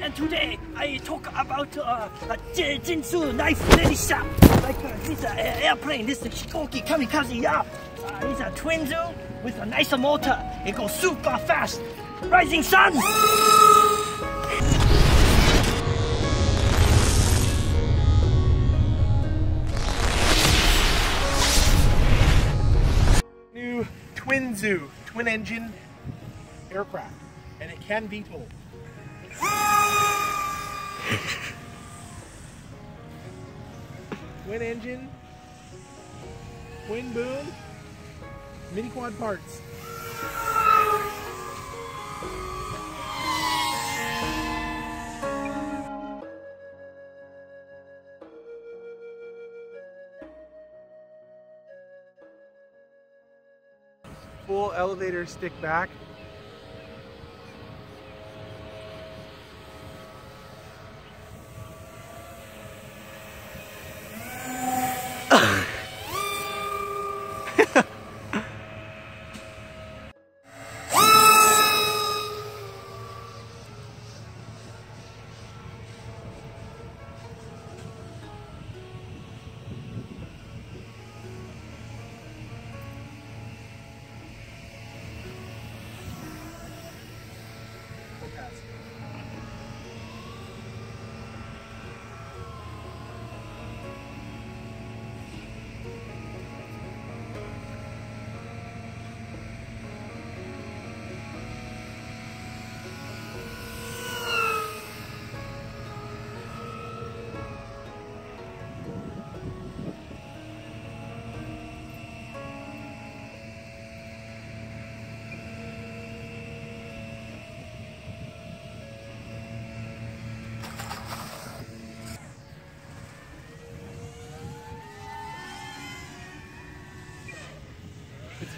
and today I talk about uh, a Jinsu knife ready shop. Like uh, this uh, airplane, this is Hikoki Kamikaze, yeah. Uh, it's a Twinsu with a nicer motor. It goes super fast. Rising sun! New Twinsu, twin engine aircraft, and it can be told. twin engine, twin boom, mini quad parts. Full elevator stick back. It's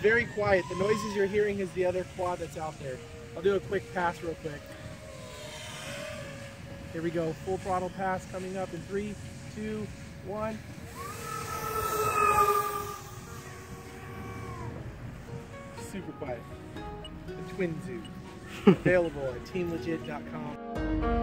very quiet. The noises you're hearing is the other quad that's out there. I'll do a quick pass real quick. Here we go. Full throttle pass coming up in three, two, one. Super quiet. The Twinsu. Available at teamlegit.com.